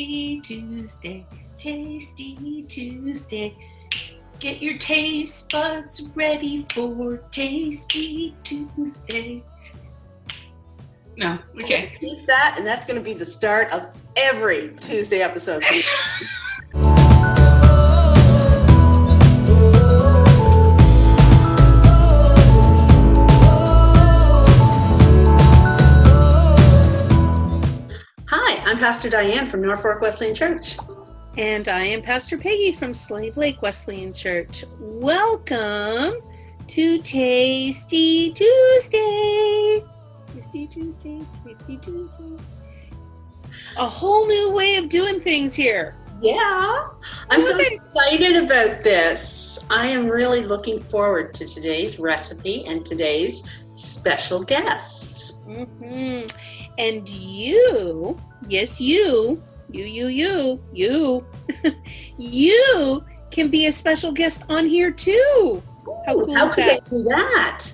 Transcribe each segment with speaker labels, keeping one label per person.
Speaker 1: Tasty Tuesday, Tasty Tuesday. Get your taste buds ready for Tasty Tuesday. No, okay.
Speaker 2: Keep that, and that's going to be the start of every Tuesday episode. Pastor Diane from Norfolk Wesleyan Church.
Speaker 1: And I am Pastor Peggy from Slave Lake Wesleyan Church. Welcome to Tasty Tuesday. Tasty Tuesday, Tasty Tuesday. A whole new way of doing things here.
Speaker 2: Yeah, I'm so excited about this. I am really looking forward to today's recipe and today's special guest.
Speaker 1: Hmm And you, yes, you, you, you, you, you, you can be a special guest on here too. How cool
Speaker 2: How
Speaker 1: is that?
Speaker 2: they do that?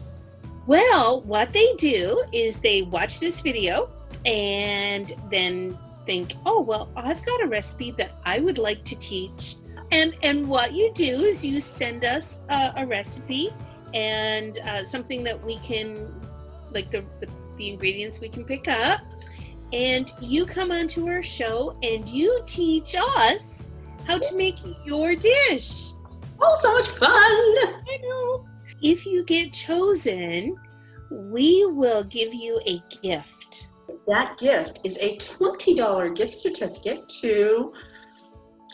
Speaker 1: Well, what they do is they watch this video and then think, "Oh, well, I've got a recipe that I would like to teach." And and what you do is you send us a, a recipe and uh, something that we can, like the, the the ingredients we can pick up, and you come onto our show and you teach us how to make your dish.
Speaker 2: Oh, so much fun!
Speaker 1: I know. If you get chosen, we will give you a gift.
Speaker 2: That gift is a $20 gift certificate to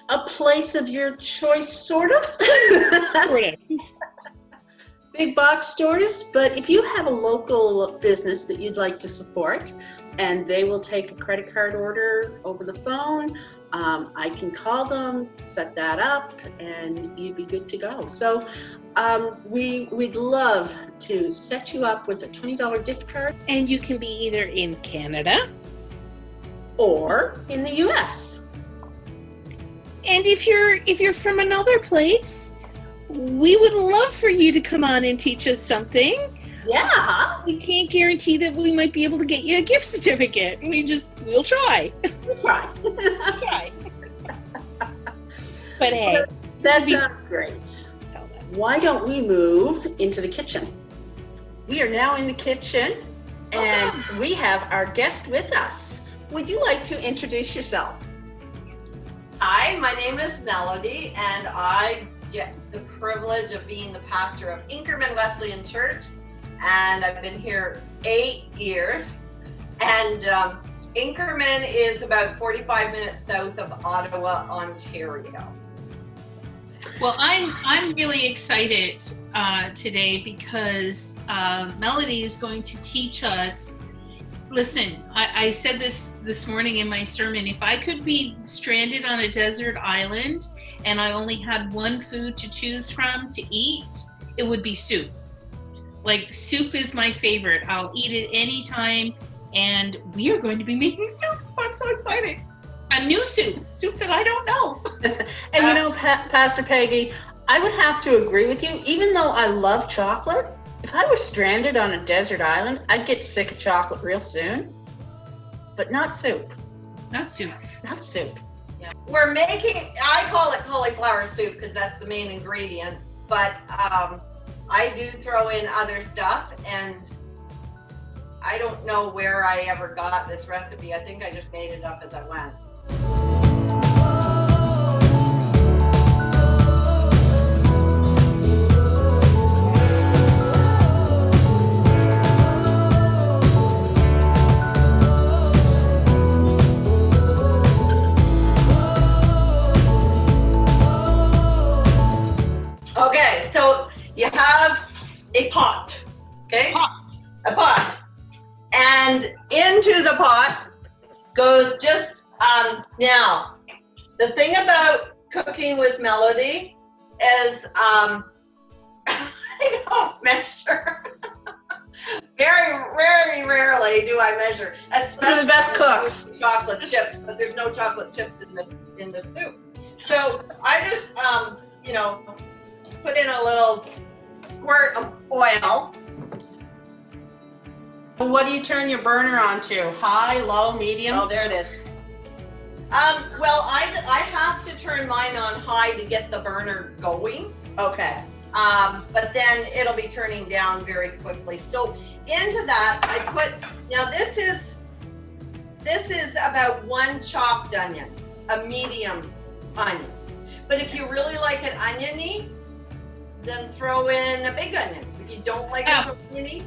Speaker 2: a place of your choice, sort of. Big box stores, but if you have a local business that you'd like to support and they will take a credit card order over the phone, um, I can call them, set that up, and you'd be good to go. So um, we, we'd love to set you up with a $20 gift card
Speaker 1: And you can be either in Canada,
Speaker 2: or in the US.
Speaker 1: and if you're if you're from another place, we would love for you to come on and teach us something.
Speaker 2: Yeah,
Speaker 1: We can't guarantee that we might be able to get you a gift certificate. We just we'll try.
Speaker 2: we try.
Speaker 1: We'll try. but hey,
Speaker 2: that
Speaker 1: Be-
Speaker 2: sounds great. Why don't we move into the kitchen? We are now in the kitchen and oh, we have our guest with us. Would you like to introduce yourself?
Speaker 3: Hi, my name is Melody, and I get the privilege of being the pastor of Inkerman Wesleyan Church. And I've been here eight years. And um, Inkerman is about 45 minutes south of Ottawa, Ontario.
Speaker 4: Well, I'm I'm really excited uh, today because uh, Melody is going to teach us. Listen, I, I said this this morning in my sermon. If I could be stranded on a desert island and I only had one food to choose from to eat, it would be soup. Like soup is my favorite. I'll eat it anytime, and we are going to be making soup. So I'm so excited. A new soup, soup that I don't know.
Speaker 2: And you know, pa- Pastor Peggy, I would have to agree with you. Even though I love chocolate, if I were stranded on a desert island, I'd get sick of chocolate real soon. But not soup.
Speaker 4: Not soup.
Speaker 2: Not soup.
Speaker 3: We're making, I call it cauliflower soup because that's the main ingredient, but um, I do throw in other stuff and I don't know where I ever got this recipe. I think I just made it up as I went. You have a pot, okay?
Speaker 4: Pot.
Speaker 3: A pot. And into the pot goes just, um, now, the thing about cooking with melody is, um, I don't measure. very, very rarely do I measure.
Speaker 2: Are the best cooks.
Speaker 3: Chocolate chips, but there's no chocolate chips in the, in the soup. So I just, um, you know, put in a little squirt of oil.
Speaker 2: What do you turn your burner on to? High, low, medium?
Speaker 3: Oh, there it is. Um, well, I, I have to turn mine on high to get the burner going.
Speaker 2: Okay.
Speaker 3: Um, but then it'll be turning down very quickly. So into that, I put, now this is, this is about one chopped onion, a medium onion. But if you really like it oniony, then throw in a big onion. If you don't like
Speaker 4: Yeah.
Speaker 3: it so oniony,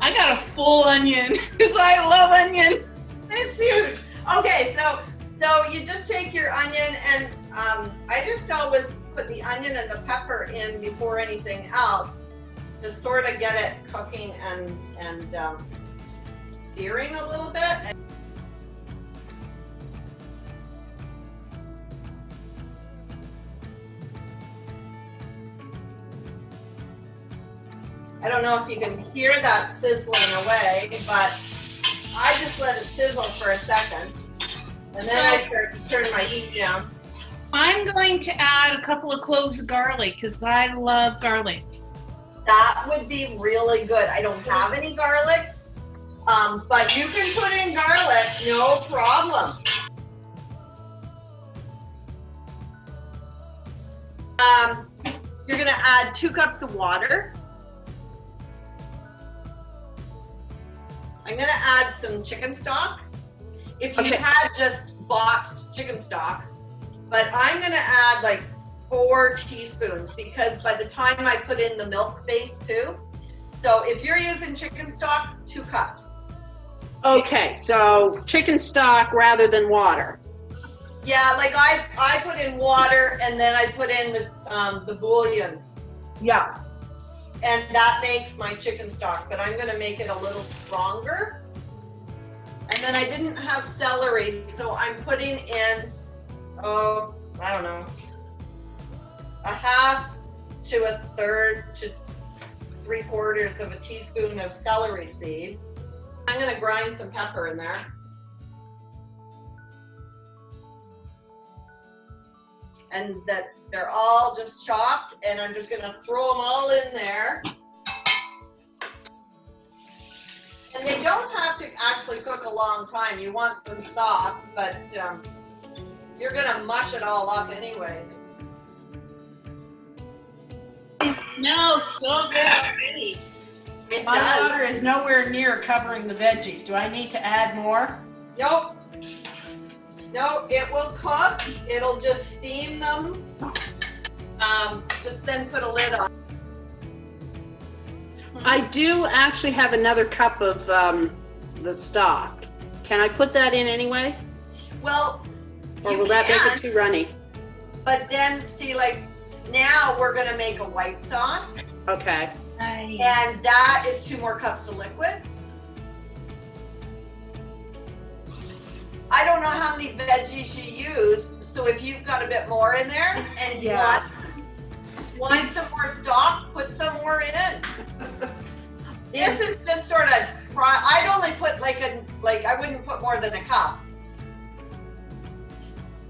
Speaker 4: I got a full onion because I love onion.
Speaker 3: it's huge. Okay, so so you just take your onion and um, I just always put the onion and the pepper in before anything else, to sort of get it cooking and and um, searing a little bit. I don't know if you can hear that sizzling away, but I just let it sizzle for a second. And then I start to turn my heat down.
Speaker 4: I'm going to add a couple of cloves of garlic because I love garlic.
Speaker 3: That would be really good. I don't have any garlic, um, but you can put in garlic, no problem. Um, you're gonna add two cups of water. I'm gonna add some chicken stock. If you
Speaker 2: Okay.
Speaker 3: had just boxed chicken stock, but I'm gonna add like four teaspoons because by the time I put in the milk base too. So if you're using chicken stock, two cups.
Speaker 2: Okay, so chicken stock rather than water.
Speaker 3: Yeah, like I I put in water and then I put in the um, the bouillon
Speaker 2: Yeah.
Speaker 3: And that makes my chicken stock, but I'm gonna make it a little stronger. And then I didn't have celery, so I'm putting in, oh, I don't know, a half to a third to three quarters of a teaspoon of celery seed. I'm gonna grind some pepper in there. And that they're all just chopped, and I'm just gonna throw them all in there. And they don't have to actually cook a long time. You want them soft, but um, you're gonna mush it all up anyways.
Speaker 4: No, so good already.
Speaker 3: It
Speaker 5: My
Speaker 3: does.
Speaker 5: water is nowhere near covering the veggies. Do I need to add more?
Speaker 3: Nope. No, it will cook. It'll just steam them. Um, just then put a lid on.
Speaker 2: I do actually have another cup of um, the stock. Can I put that in anyway?
Speaker 3: Well,
Speaker 2: Or
Speaker 3: you
Speaker 2: will that make it too runny?
Speaker 3: But then see, like now we're gonna make a white sauce,
Speaker 2: Okay.
Speaker 4: Nice.
Speaker 3: and that is two more cups of liquid. I don't know how many veggies you used, so if you've got a bit more in there and you
Speaker 5: Yeah.
Speaker 3: want, want some more stock, put some more in. This is just sort of, I'd only put like a, like, I wouldn't put more than a cup.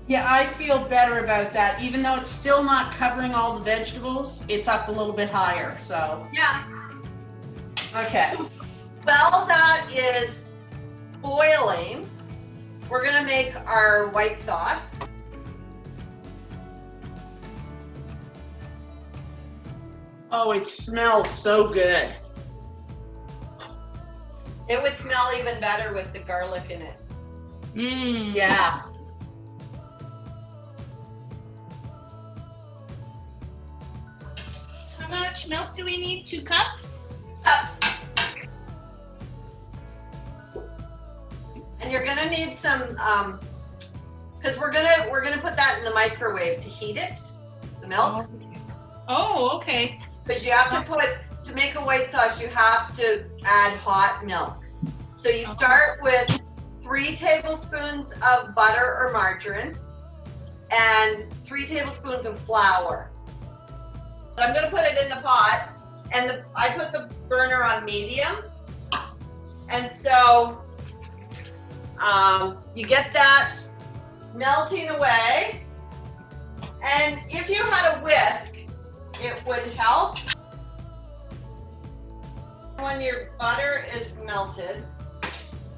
Speaker 5: Yeah, I feel better about that. Even though it's still not covering all the vegetables, it's up a little bit higher, so,
Speaker 3: Yeah.
Speaker 5: okay.
Speaker 3: Well, that is boiling, we're gonna make our white sauce.
Speaker 2: Oh, it smells so good.
Speaker 3: It would smell even better with the garlic in it.
Speaker 4: Mm.
Speaker 3: Yeah.
Speaker 4: How much milk do we need? Two cups?
Speaker 3: Cups. And you're gonna need some, um, cause we're gonna, we're gonna put that in the microwave to heat it, the milk.
Speaker 4: Oh, okay.
Speaker 3: Because you have to put, to make a white sauce, you have to add hot milk. So you start with three tablespoons of butter or margarine and three tablespoons of flour. I'm gonna put it in the pot and the, I put the burner on medium. And so um, you get that melting away. And if you had a whisk, it would help. When your butter is melted,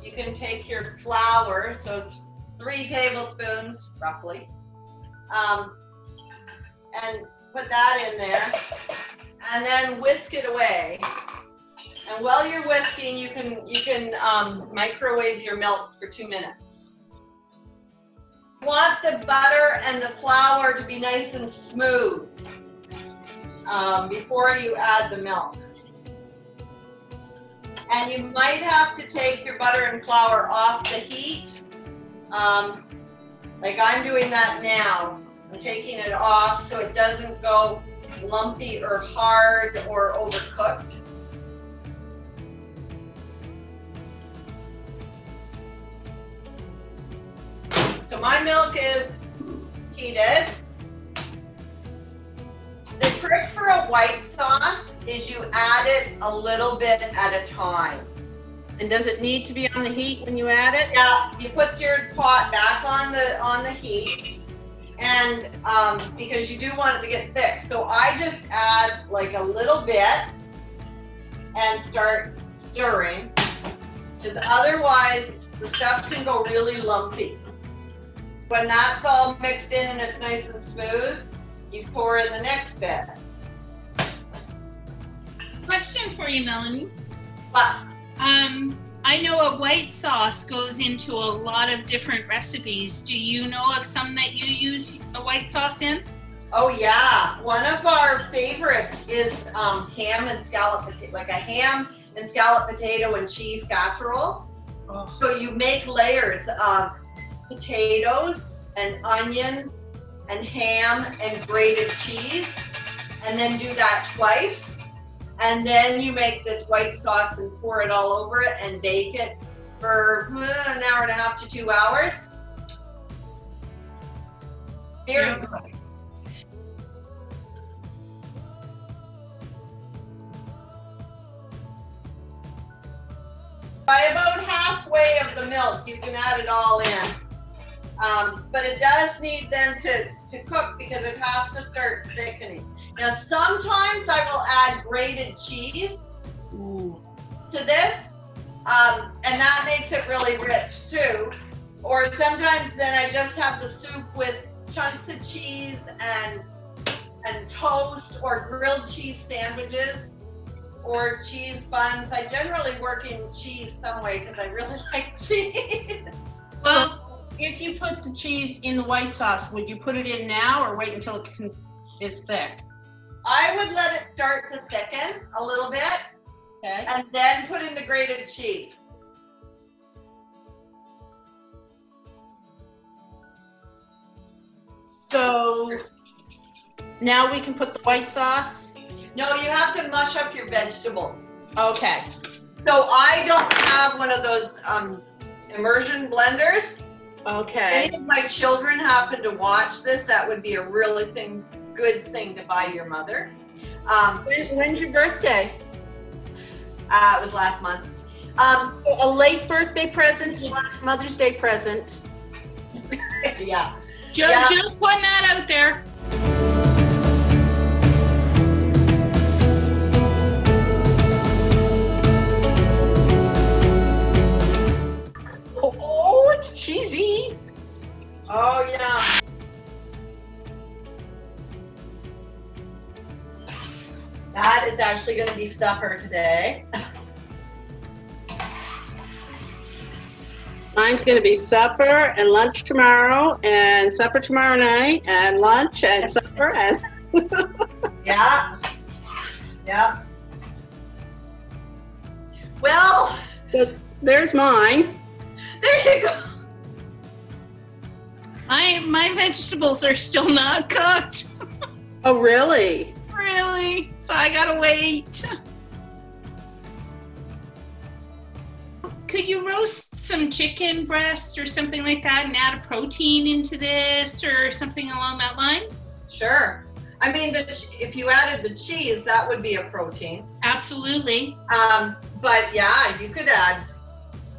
Speaker 3: you can take your flour, so it's three tablespoons roughly. Um, and put that in there. And then whisk it away. And while you're whisking, you can you can um, microwave your milk for two minutes. You want the butter and the flour to be nice and smooth um, before you add the milk. And you might have to take your butter and flour off the heat. Um, like I'm doing that now. I'm taking it off so it doesn't go lumpy or hard or overcooked. So my milk is heated. The trick for a white sauce is you add it a little bit at a time.
Speaker 2: And does it need to be on the heat when you add it?
Speaker 3: Yeah, you put your pot back on the on the heat, and um, because you do want it to get thick, so I just add like a little bit and start stirring, because otherwise the stuff can go really lumpy. When that's all mixed in and it's nice and smooth, you pour in the next bit.
Speaker 1: Question for you, Melody.
Speaker 3: But
Speaker 1: Um, I know a white sauce goes into a lot of different recipes. Do you know of some that you use a white sauce in?
Speaker 3: Oh yeah, one of our favorites is um, ham and scallop potato, like a ham and scallop potato and cheese casserole. So you make layers of potatoes and onions and ham and grated cheese, and then do that twice. And then you make this white sauce and pour it all over it and bake it for uh, an hour and a half to two hours. Very good. By about halfway of the milk, you can add it all in. Um, but it does need then to, to cook because it has to start thickening. Now, sometimes I will add grated cheese to this, um, and that makes it really rich too. Or sometimes then I just have the soup with chunks of cheese and and toast or grilled cheese sandwiches or cheese buns. I generally work in cheese some way because I really like cheese.
Speaker 1: Well,
Speaker 2: If you put the cheese in the white sauce, would you put it in now or wait until it can- is thick?
Speaker 3: I would let it start to thicken a little bit
Speaker 2: Okay.
Speaker 3: and then put in the grated cheese.
Speaker 2: So now we can put the white sauce.
Speaker 3: No, you have to mush up your vegetables.
Speaker 2: Okay.
Speaker 3: So I don't have one of those um, immersion blenders.
Speaker 2: Okay.
Speaker 3: Any of my children happen to watch this, that would be a really thing, good thing to buy your mother. Um,
Speaker 2: When's, when's your birthday?
Speaker 3: uh, it was last month. Um,
Speaker 2: A late birthday present slash Mother's Day present.
Speaker 3: yeah.
Speaker 1: ju-
Speaker 3: Yeah.
Speaker 1: just putting that out there.
Speaker 3: That is actually going to be supper today.
Speaker 2: Mine's gonna be supper and lunch tomorrow, and supper tomorrow night, and lunch and supper, and
Speaker 3: Yeah. Yeah. Well,
Speaker 2: there's mine.
Speaker 3: there you go.
Speaker 1: I my vegetables are still not cooked.
Speaker 2: Oh, really?
Speaker 1: Really? So I gotta wait. Could you roast some chicken breast or something like that and add a protein into this or something along that line?
Speaker 3: Sure. I mean, the, if you added the cheese, that would be a protein.
Speaker 1: Absolutely.
Speaker 3: Um, but yeah, you could add,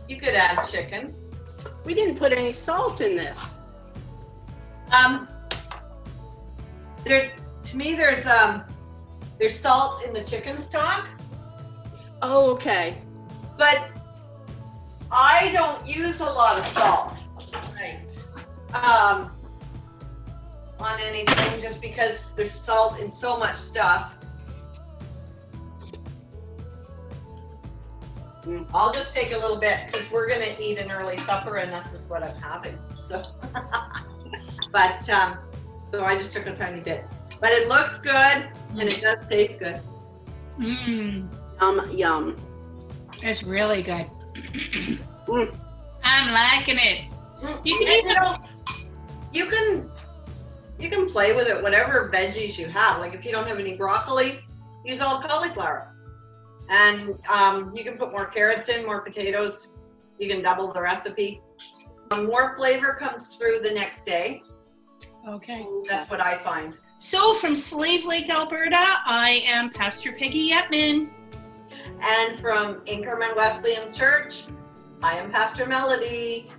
Speaker 3: you could add chicken.
Speaker 2: We didn't put any salt in this.
Speaker 3: Um, there, to me, there's um, there's salt in the chicken stock,
Speaker 2: Oh, okay.
Speaker 3: but I don't use a lot of salt.
Speaker 2: Right.
Speaker 3: um, on anything just because there's salt in so much stuff. Mm, I'll just take a little bit because we're gonna eat an early supper and this is what I'm having. So, but um, so I just took a tiny bit. But it looks good and it does taste good.
Speaker 1: Mmm,
Speaker 2: Yum, yum.
Speaker 1: it's really good.
Speaker 2: Mm.
Speaker 1: I'm liking it.
Speaker 3: Mm,
Speaker 1: You can even-
Speaker 3: you know, you can you can play with it whatever veggies you have. Like if you don't have any broccoli, use all cauliflower, and um, you can put more carrots in, more potatoes. You can double the recipe. Um, more flavor comes through the next day.
Speaker 1: Okay.
Speaker 3: That's what I find.
Speaker 1: So from Slave Lake, Alberta, I am Pastor Peggy Yetman.
Speaker 3: And from Inkerman Wesleyan Church, I am Pastor Melody.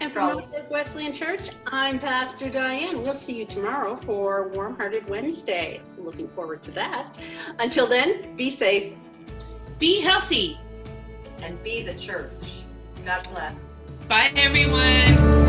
Speaker 2: And from Oakwood Wesleyan Church, I'm Pastor Diane. We'll see you tomorrow for Warm Hearted Wednesday. Looking forward to that. Until then, be safe.
Speaker 1: Be healthy.
Speaker 3: and be the church. God bless.
Speaker 1: Bye, everyone.